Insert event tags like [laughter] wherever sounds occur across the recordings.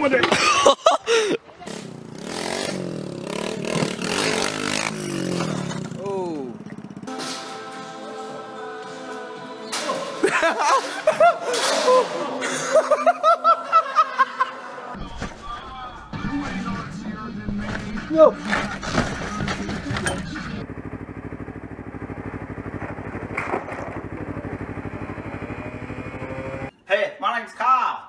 with it. Oh. no. Hey, my name's Kyle,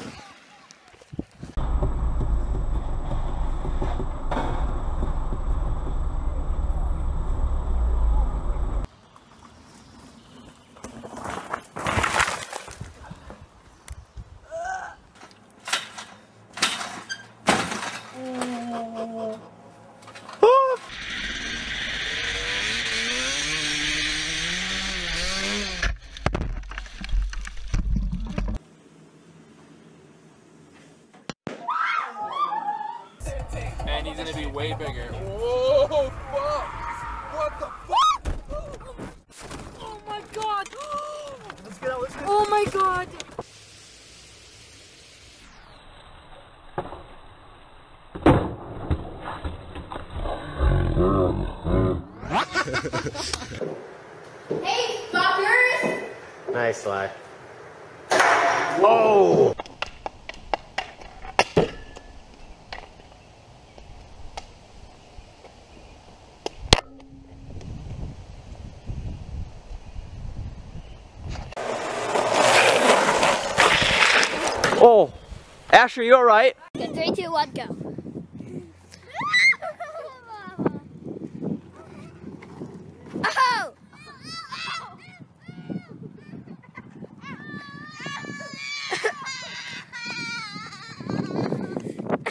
way bigger. Whoa, fuck! What the fuck? Oh my god! Oh my god! Hey, stop yours! Nice, Sly. Whoa! Oh, Asher, you all right? Okay, three, two, one, go. Oh!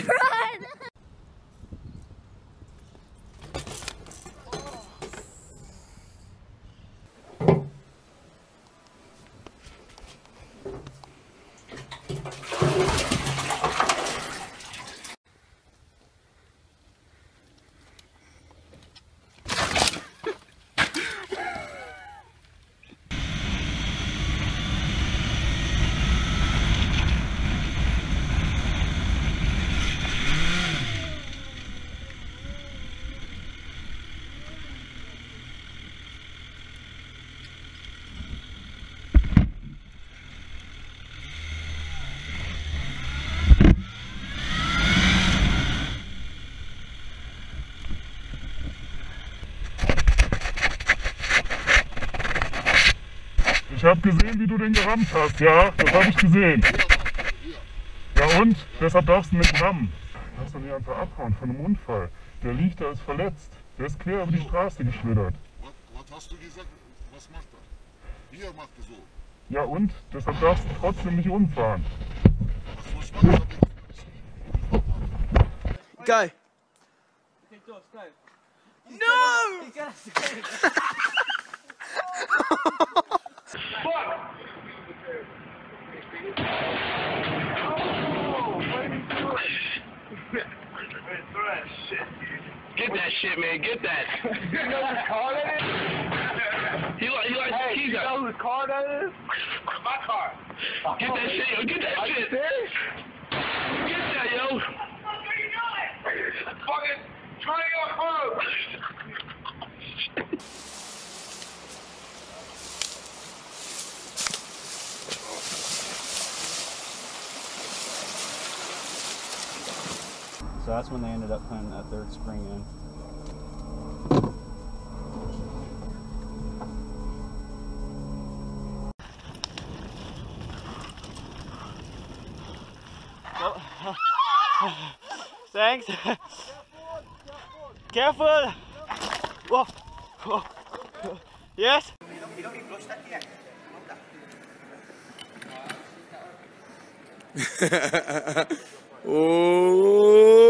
Run! [laughs] [laughs] Ich habe gesehen, wie du den gerammt hast, ja? Das habe ich gesehen. Ja und? Deshalb darfst du nicht rammen. Lass doch nicht einfach abhauen von einem Unfall. Der liegt da, ist verletzt. Der ist quer über die Straße geschlittert. Was, was hast du gesagt? Was macht er? Hier macht er so. Ja und? Deshalb darfst du trotzdem nicht umfahren. Was soll [laughs] [laughs] Get that shit, man. Get that. [laughs] you know whose car that is? He he likes hey, keys you know whose car that is? My car. Get that shit, yo. Get that Are shit. serious? Get that, yo. So that's when they ended up putting that third spring in. [laughs] Thanks. Careful. Whoa. Whoa. Yes. [laughs] oh.